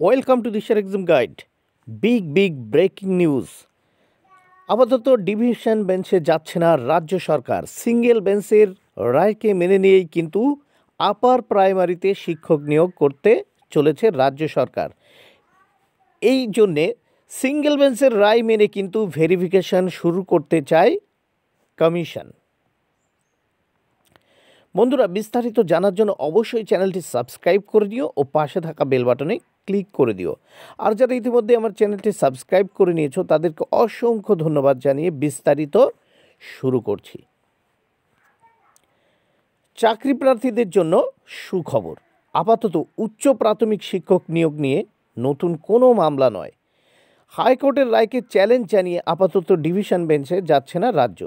Welcome to দিশার exam guide. Big big breaking news. আপাতত division বেঞ্চে যাচ্ছে না রাজ্য সরকার। সিঙ্গেল বেঞ্চের রায়কে মেনে নিয়েই কিন্তু আপার প্রাইমারিতে শিক্ষক নিয়োগ করতে চলেছে রাজ্য সরকার। এই জন্যে সিঙ্গেল বেঞ্চের রায় মেনে কিন্তু ভেরিফিকেশন শুরু করতে চায় কমিশন। বন্ধুরা, বিস্তারিত জানার জন্য অবশ্যই চ্যানেলটি সাবস্ক্রাইব করে দিও ও পাশে থাকা বেল বাটনে ক্লিক করে দিও। আর যারা ইতিমধ্যে আমার চ্যানেলটি সাবস্ক্রাইব করে নিয়েছো, তাদেরকে অসংখ্য ধন্যবাদ জানিয়ে বিস্তারিত শুরু করছি। চাকরি প্রার্থীদের জন্য সুখবর। আপাতত উচ্চ প্রাথমিক শিক্ষক নিয়োগ নিয়ে নতুন কোনো মামলা নয়। হাইকোর্টের রায়কে চ্যালেঞ্জ জানিয়ে আপাতত ডিভিশন বেঞ্চে যাচ্ছে না রাজ্য।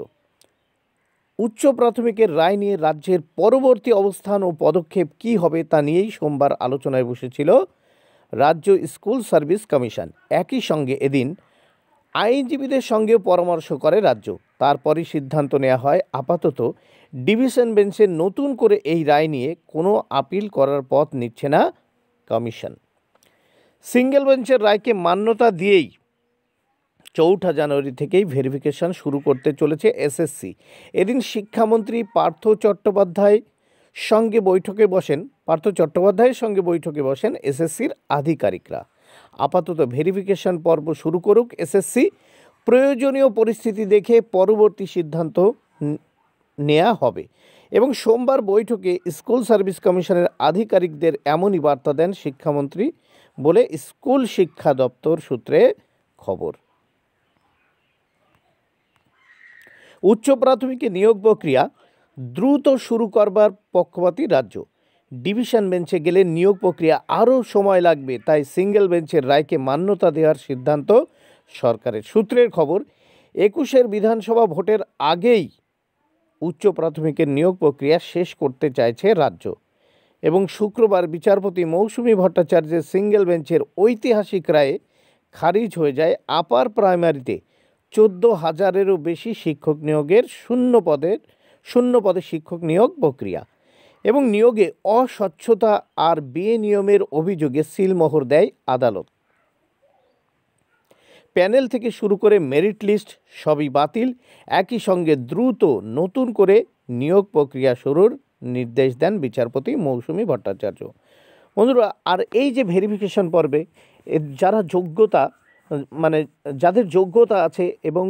উচ্চ প্রাথমিকের রায় নিয়ে রাজ্যের পরবর্তী অবস্থান ও পদক্ষেপ কী হবে তা নিয়েই সোমবার আলোচনায় বসেছিল রাজ্য স্কুল সার্ভিস কমিশন। একই সঙ্গে এদিন আইনজীবীদের সঙ্গেও পরামর্শ করে রাজ্য। তারপরই সিদ্ধান্ত নেওয়া হয়, আপাতত ডিভিশন বেঞ্চে নতুন করে এই রায় নিয়ে কোনো আপিল করার পথ নিচ্ছে না কমিশন। সিঙ্গেল বেঞ্চের রায়কে মান্যতা দিয়েই চৌঠা জানুয়ারি থেকেই ভেরিফিকেশন শুরু করতে চলেছে এসএসসি। এদিন শিক্ষামন্ত্রী পার্থ চট্টোপাধ্যায় সঙ্গে বৈঠকে বসেন পার্থ চট্টোপাধ্যায়ের সঙ্গে বৈঠকে বসেন এসএসসির আধিকারিকরা। আপাতত ভেরিফিকেশন পর্ব শুরু করুক এসএসসি। প্রয়োজনীয় পরিস্থিতি দেখে পরবর্তী সিদ্ধান্ত নেওয়া হবে। এবং সোমবার বৈঠকে স্কুল সার্ভিস কমিশনের আধিকারিকদের এমনই বার্তা দেন শিক্ষামন্ত্রী বলে স্কুল শিক্ষা দপ্তর সূত্রে খবর। উচ্চ প্রাথমিকে নিয়োগ প্রক্রিয়া দ্রুত শুরু করবার পক্ষপাতী রাজ্য। ডিভিশন বেঞ্চে গেলে নিয়োগ প্রক্রিয়া আরও সময় লাগবে, তাই সিঙ্গেল বেঞ্চের রায়কে মান্যতা দেওয়ার সিদ্ধান্ত সরকারের। সূত্রের খবর, একুশের বিধানসভা ভোটের আগেই উচ্চ প্রাথমিকের নিয়োগ প্রক্রিয়া শেষ করতে চাইছে রাজ্য এবং শুক্রবার বিচারপতি মৌসুমী ভট্টাচার্যের সিঙ্গেল বেঞ্চের ঐতিহাসিক রায়ে খারিজ হয়ে যায় আপার প্রাইমারিতে। চোদ্দ হাজারেরও বেশি শিক্ষক নিয়োগের শূন্য পদের, শূন্য পদে শিক্ষক নিয়োগ প্রক্রিয়া। এবং নিয়োগে অস্বচ্ছতা আর বেনিয়মের অভিযোগে সিলমোহর দেয় আদালত। প্যানেল থেকে শুরু করে মেরিট লিস্ট সবই বাতিল। একই সঙ্গে দ্রুত নতুন করে নিয়োগ প্রক্রিয়া শুরুর নির্দেশ দেন বিচারপতি মৌসুমী ভট্টাচার্য। বন্ধুরা, আর এই যে ভেরিফিকেশন পর্বে যারা যোগ্যতা মানে যাদের যোগ্যতা আছে এবং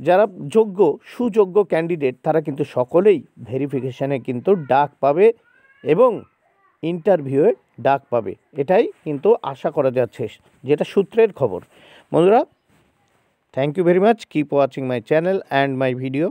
যারা যোগ্য, সুযোগ্য ক্যান্ডিডেট তারা কিন্তু সকলেই ভেরিফিকেশানে কিন্তু ডাক পাবে এবং ইন্টারভিউয়ে ডাক পাবে। এটাই কিন্তু আশা করা যাচ্ছে, যেটা সূত্রের খবর। বন্ধুরা thank you very much keep watching my channel and my video